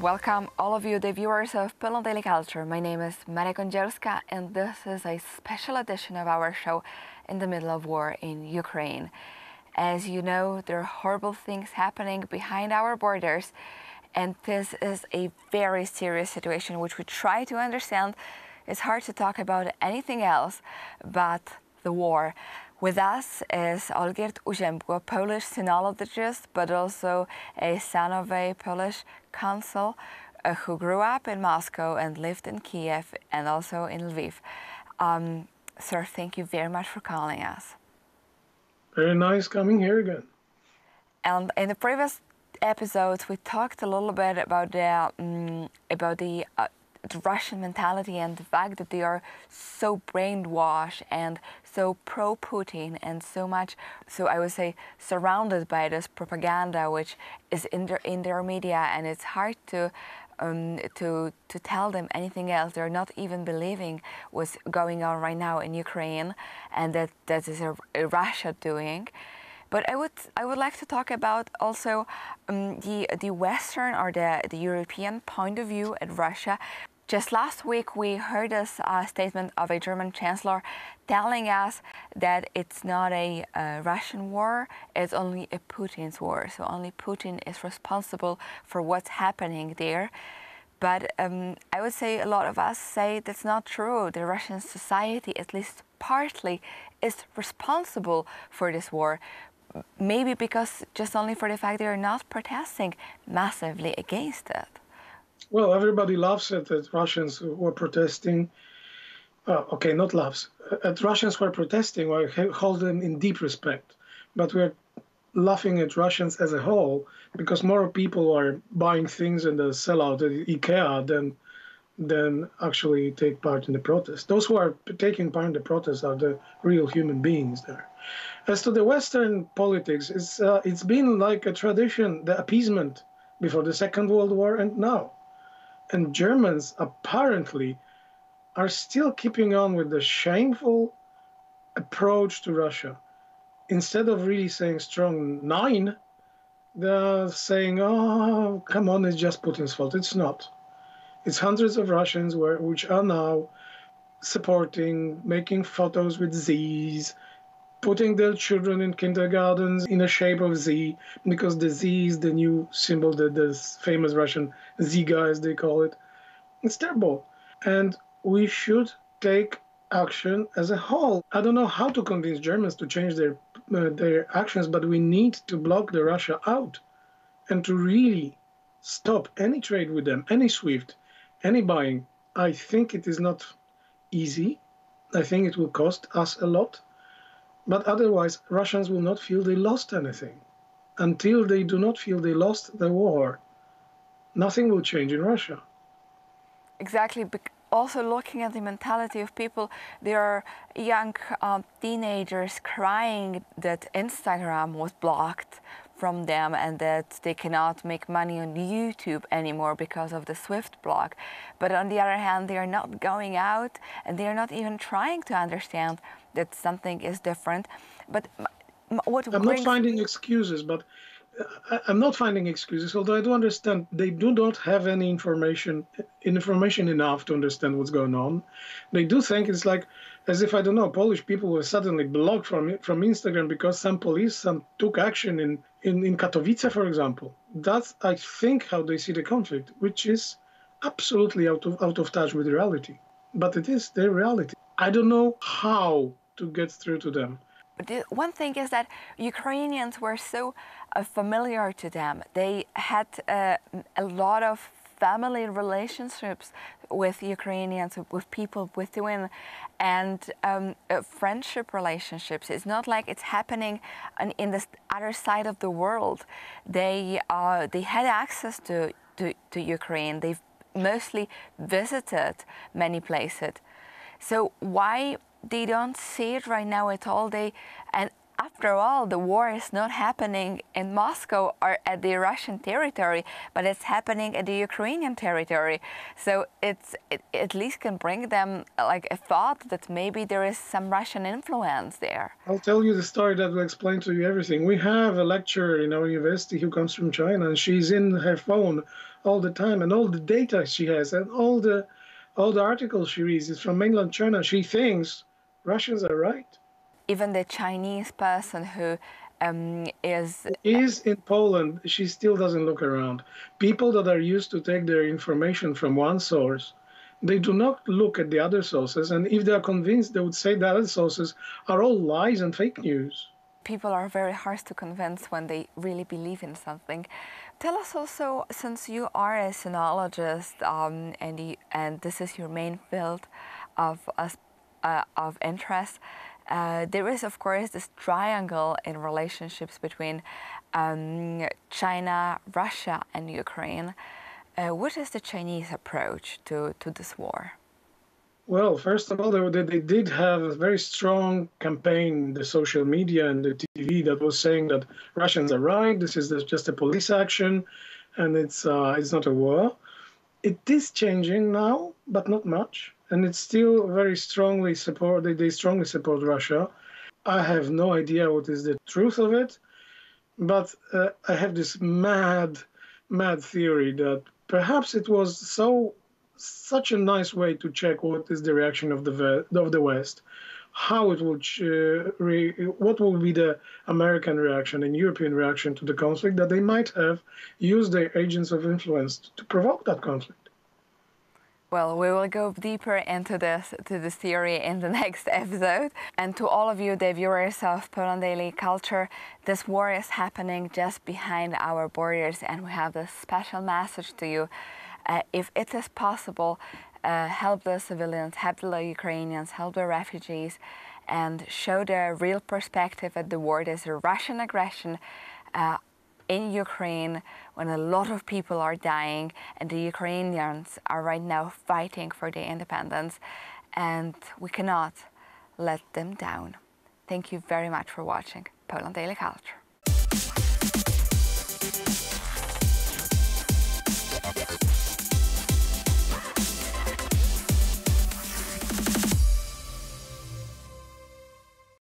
Welcome, all of you, the viewers of Poland Daily Culture. My name is Maria Kądzielska, and this is a special edition of our show in the middle of war in Ukraine. As you know, there are horrible things happening behind our borders, and this is a very serious situation which we try to understand. It's hard to talk about anything else but the war. With us is Olgierd Uziembło, a Polish sinologist, but also a son of a Polish consul uh, who grew up in Moscow and lived in Kiev and also in Lviv. Um, sir, thank you very much for calling us. Very nice coming here again. And in the previous episodes, we talked a little bit about the um, about the, uh, the Russian mentality and the fact that they are so brainwashed and so pro Putin and so much, so I would say, surrounded by this propaganda which is in their in their media, and it's hard to. Um, to to tell them anything else. They're not even believing what's going on right now in Ukraine, and that that is a, a Russia doing. But I would I would like to talk about also um, the the Western or the the European point of view at Russia. Just last week, we heard a uh, statement of a German chancellor telling us that it's not a Russian war, it's only a Putin's war. So only Putin is responsible for what's happening there. But um, I would say a lot of us say that's not true. The Russian society, at least partly, is responsible for this war. Maybe because just only for the fact they are not protesting massively against it. Well, everybody laughs at the Russians who are protesting. Uh, okay, not laughs. At Russians who are protesting, I hold them in deep respect. But we're laughing at Russians as a whole because more people are buying things in the sellout at IKEA than than actually take part in the protest. Those who are taking part in the protest are the real human beings there. As to the Western politics, it's uh, it's been like a tradition, the appeasement before the Second World War and now and Germans apparently are still keeping on with the shameful approach to Russia. Instead of really saying strong nein, they're saying, oh, come on, it's just Putin's fault. It's not. It's hundreds of Russians where, which are now supporting, making photos with Z's, putting their children in kindergartens in a shape of Z because the Z is the new symbol that the famous Russian Ziga, as they call it. It's terrible. And we should take action as a whole. I don't know how to convince Germans to change their uh, their actions, but we need to block the Russia out and to really stop any trade with them, any SWIFT, any buying. I think it is not easy. I think it will cost us a lot but otherwise, Russians will not feel they lost anything. Until they do not feel they lost the war, nothing will change in Russia. Exactly. Also, looking at the mentality of people, there are young um, teenagers crying that Instagram was blocked from them and that they cannot make money on YouTube anymore because of the Swift block. But on the other hand, they are not going out and they are not even trying to understand that something is different. But what I'm not finding excuses, but I'm not finding excuses. Although I do understand they do not have any information, information enough to understand what's going on. They do think it's like as if I don't know Polish people were suddenly blocked from from Instagram because some police some took action in in in Katowice, for example. That's I think how they see the conflict, which is absolutely out of out of touch with reality. But it is their reality. I don't know how to get through to them. One thing is that Ukrainians were so uh, familiar to them. They had uh, a lot of family relationships with Ukrainians, with people within, and um, uh, friendship relationships. It's not like it's happening in the other side of the world. They uh, they had access to, to, to Ukraine. They've mostly visited many places. So why they don't see it right now at all? They and after all, the war is not happening in Moscow or at the Russian territory, but it's happening at the Ukrainian territory. So it's it at least can bring them like a thought that maybe there is some Russian influence there. I'll tell you the story that will explain to you everything. We have a lecturer in our university who comes from China, and she's in her phone all the time, and all the data she has, and all the all the articles she reads is from mainland China. She thinks Russians are right even the Chinese person who um, is is in Poland, she still doesn't look around. People that are used to take their information from one source, they do not look at the other sources, and if they are convinced, they would say the other sources are all lies and fake news. People are very hard to convince when they really believe in something. Tell us also, since you are a sinologist um, and, and this is your main field of, uh, of interest, uh, there is, of course, this triangle in relationships between um, China, Russia, and Ukraine. Uh, what is the Chinese approach to, to this war? Well, first of all, they, they did have a very strong campaign, the social media and the TV, that was saying that Russians are right. This is just a police action, and it's uh, it's not a war. It is changing now, but not much and it's still very strongly support. They, strongly support Russia. I have no idea what is the truth of it, but uh, I have this mad, mad theory that perhaps it was so such a nice way to check what is the reaction of the of the West, how it would uh, re, what will be the American reaction and European reaction to the conflict that they might have used their agents of influence to provoke that conflict. Well, we will go deeper into this to this theory in the next episode. And to all of you, the viewers of Poland Daily Culture, this war is happening just behind our borders, and we have this special message to you. Uh, if it is possible, uh, help the civilians, help the Ukrainians, help the refugees, and show the real perspective at the war. There's a Russian aggression. Uh, in Ukraine when a lot of people are dying and the Ukrainians are right now fighting for their independence and we cannot let them down. Thank you very much for watching Poland Daily Culture.